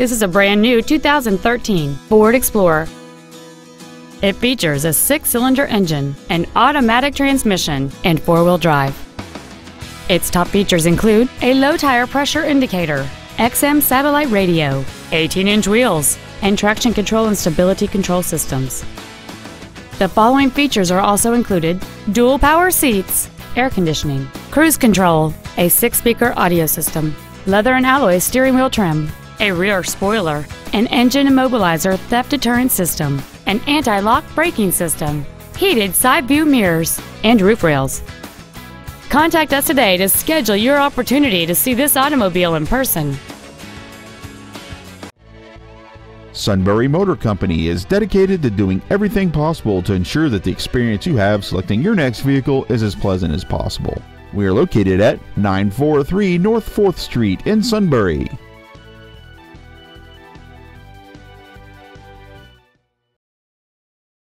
This is a brand new 2013 Ford Explorer. It features a six-cylinder engine, an automatic transmission, and four-wheel drive. Its top features include a low tire pressure indicator, XM satellite radio, 18-inch wheels, and traction control and stability control systems. The following features are also included dual power seats, air conditioning, cruise control, a six-speaker audio system, leather and alloy steering wheel trim, a rear spoiler, an engine immobilizer theft deterrent system, an anti-lock braking system, heated side view mirrors, and roof rails. Contact us today to schedule your opportunity to see this automobile in person. Sunbury Motor Company is dedicated to doing everything possible to ensure that the experience you have selecting your next vehicle is as pleasant as possible. We are located at 943 North 4th Street in Sunbury.